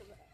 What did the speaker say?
okay enough.